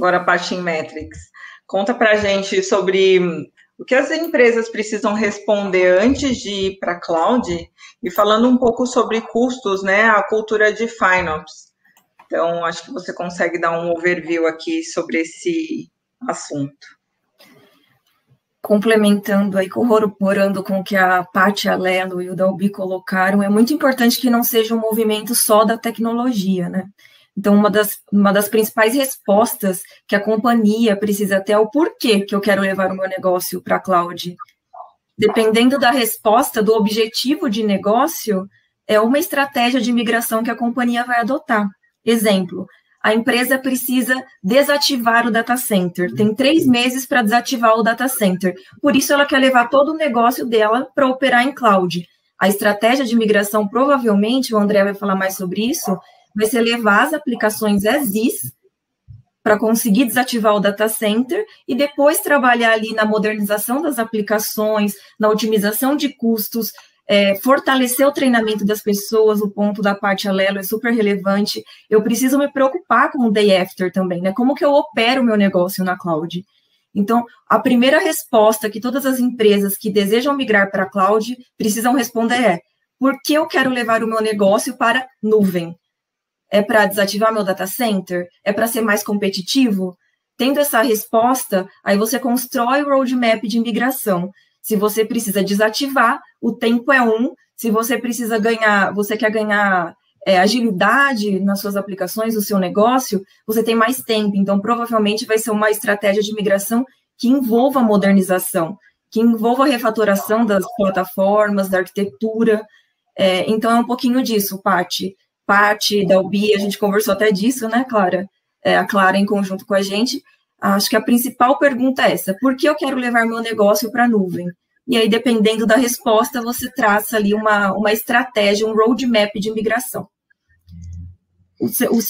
agora a parte em Metrics. Conta para a gente sobre o que as empresas precisam responder antes de ir para a cloud e falando um pouco sobre custos, né, a cultura de FinOps. Então, acho que você consegue dar um overview aqui sobre esse assunto. Complementando aí, corroborando com o que a Paty, a Lelo e o Dalbi colocaram, é muito importante que não seja um movimento só da tecnologia, né? Então, uma das, uma das principais respostas que a companhia precisa ter é o porquê que eu quero levar o meu negócio para a cloud. Dependendo da resposta, do objetivo de negócio, é uma estratégia de migração que a companhia vai adotar. Exemplo, a empresa precisa desativar o data center. Tem três meses para desativar o data center. Por isso, ela quer levar todo o negócio dela para operar em cloud. A estratégia de migração, provavelmente, o André vai falar mais sobre isso, vai ser levar as aplicações as is para conseguir desativar o data center e depois trabalhar ali na modernização das aplicações, na otimização de custos, é, fortalecer o treinamento das pessoas, o ponto da parte alelo é super relevante. Eu preciso me preocupar com o day after também, né? Como que eu opero o meu negócio na cloud? Então, a primeira resposta que todas as empresas que desejam migrar para a cloud precisam responder é: por que eu quero levar o meu negócio para nuvem? É para desativar meu data center? É para ser mais competitivo? Tendo essa resposta, aí você constrói o roadmap de migração. Se você precisa desativar, o tempo é um. Se você precisa ganhar, você quer ganhar é, agilidade nas suas aplicações, no seu negócio, você tem mais tempo. Então, provavelmente vai ser uma estratégia de migração que envolva modernização, que envolva a refatoração das plataformas, da arquitetura. É, então, é um pouquinho disso, Paty. Paty, Dalbi, a gente conversou até disso, né, Clara? É, a Clara em conjunto com a gente. Acho que a principal pergunta é essa: por que eu quero levar meu negócio para a nuvem? E aí, dependendo da resposta, você traça ali uma, uma estratégia, um roadmap de migração. O, o